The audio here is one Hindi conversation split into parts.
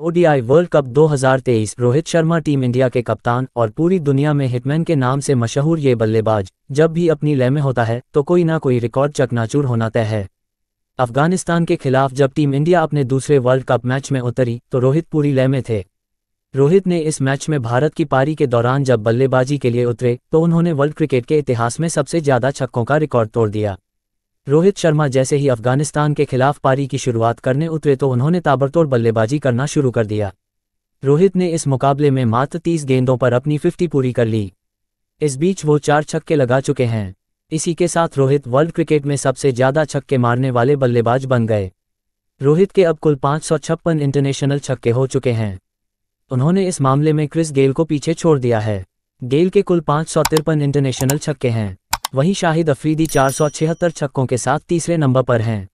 ODI world cup 2023 Rohit Sharma team India के कप्तान और पूरी दुनिया में हिटमैन के नाम से मशहूर ये बल्लेबाज, जब भी अपनी लय में होता है तो कोई ना कोई रिकॉर्ड चकनाचूर होना तय है। अफ़गानिस्तान के खिलाफ जब टीम इंडिया अपने दूसरे वर्ल्ड कप मैच में उतरी तो रोहित पूरी लय में थे। रोहित ने इस मैच में भारत की पारी के दौरान जब बल्लेबाजी के लिए उतरे तो उन्होंने वर्ल्ड क्रिकेट के इतिहास में सबसे ज़्यादा छक्कों का रिकॉर्ड तोड़ दिया। रोहित शर्मा जैसे ही अफ़गानिस्तान के खिलाफ पारी की शुरुआत करने उतरे तो उन्होंने ताबड़तोड़ बल्लेबाजी करना शुरू कर दिया। रोहित ने इस मुकाबले में मात्र तीस गेंदों पर अपनी फिफ्टी पूरी कर ली। इस बीच वो चार छक्के लगा चुके हैं। इसी के साथ रोहित वर्ल्ड क्रिकेट में सबसे ज़्यादा छक्के मारने वाले बल्लेबाज बन गए। रोहित के अब कुल पाँच इंटरनेशनल छक्के हो चुके हैं। उन्होंने इस मामले में क्रिस गेल को पीछे छोड़ दिया है। गेल के कुल पाँच इंटरनेशनल छक्के हैं। वहीं शाहिद अफरीदी चार सौ छिहत्तर छक्कों के साथ तीसरे नंबर पर हैं।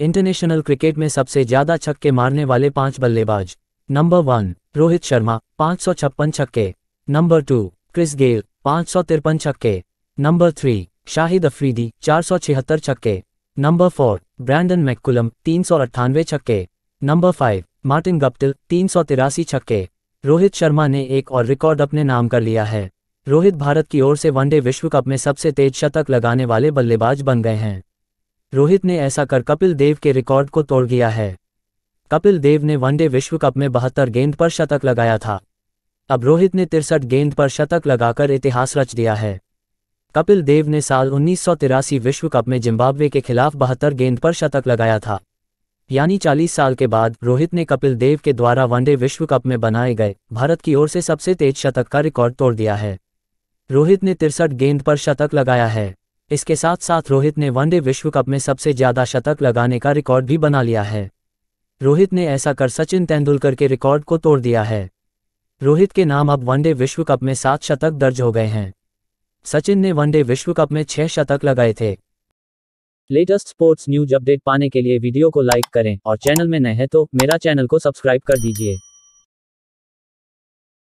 इंटरनेशनल क्रिकेट में सबसे ज़्यादा छक्के मारने वाले पाँच बल्लेबाज। नंबर वन, रोहित शर्मा, पाँच सौ छप्पन छक्के। नंबर टू, क्रिस गेल, पाँच सौ तिरपन छक्के। नंबर थ्री, शाहिद अफरीदी, चार सौ छिहत्तर छक्के। नंबर फोर, ब्रैंडन मैकुलम तीन सौ अट्ठानवे छक्के। नंबर फाइव, मार्टिन गप्टिल, तीन सौ तिरासी छक्के। रोहित शर्मा ने एक और रिकॉर्ड अपने नाम कर लिया है। रोहित भारत की ओर से वनडे विश्व कप में सबसे तेज शतक लगाने वाले बल्लेबाज बन गए हैं। रोहित ने ऐसा कर कपिल देव के रिकॉर्ड को तोड़ दिया है। कपिल देव ने वनडे विश्व कप में बहत्तर गेंद पर शतक लगाया था। अब रोहित ने तिरसठ गेंद पर शतक लगाकर इतिहास रच दिया है। कपिल देव ने साल उन्नीस विश्व कप में जिम्बाब्वे के खिलाफ बहत्तर गेंद पर शतक लगाया था। यानी 40 साल के बाद रोहित ने कपिल देव के द्वारा वनडे विश्व कप में बनाए गए भारत की ओर से सबसे तेज शतक का रिकॉर्ड तोड़ दिया है। रोहित ने तिरसठ गेंद पर शतक लगाया है। इसके साथ साथ रोहित ने वनडे विश्व कप में सबसे ज़्यादा शतक लगाने का रिकॉर्ड भी बना लिया है। रोहित ने ऐसा कर सचिन तेंदुलकर के रिकॉर्ड को तोड़ दिया है। रोहित के नाम अब वनडे विश्व कप में सात शतक दर्ज हो गए हैं। सचिन ने वनडे विश्व कप में छह शतक लगाए थे। लेटेस्ट स्पोर्ट्स न्यूज़ अपडेट पाने के लिए वीडियो को लाइक करें और चैनल में नए हैं तो मेरा चैनल को सब्सक्राइब कर दीजिए।